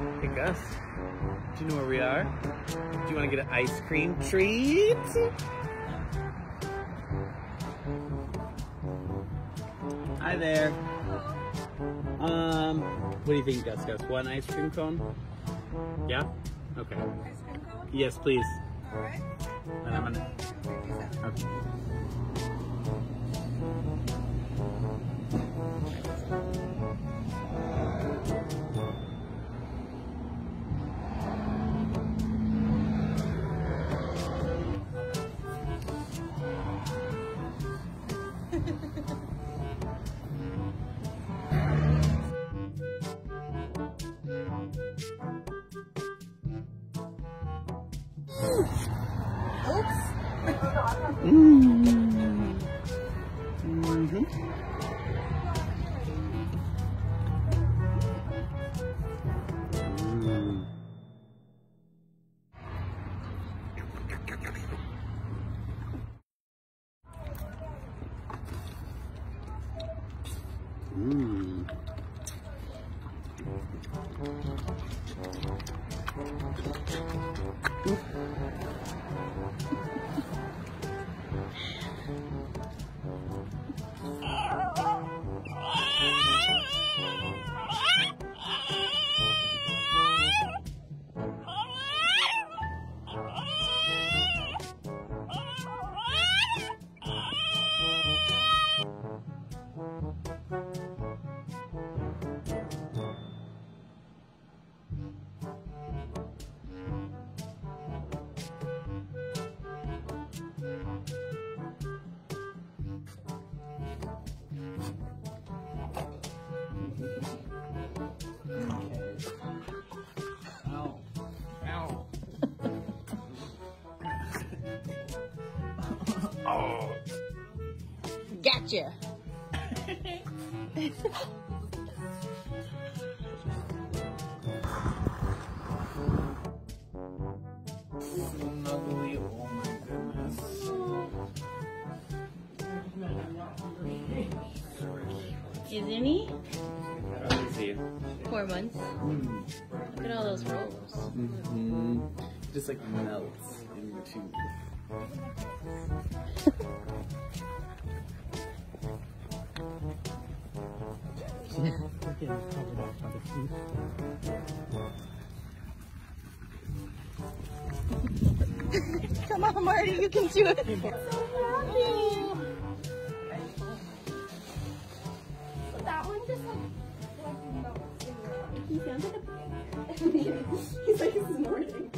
Hey Gus, do you know where we are? Do you want to get an ice cream treat? Hi there. Um, what do you think, Gus? Gus, one ice cream cone? Yeah? Okay. Ice cream cone? Yes, please. Alright. And I'm gonna. Okay. Oops. Mm. Mhm. Mm. Mm. Ow. Gotcha. Snuggly, my goodness. Isn't he? Let me see. Four months. Mm. Look at all those rolls. Mm-hmm. Just like melts in your tooth. Come on, Marty, you can do it. That one just like, like melts in your. He sounds like a He's like snorting.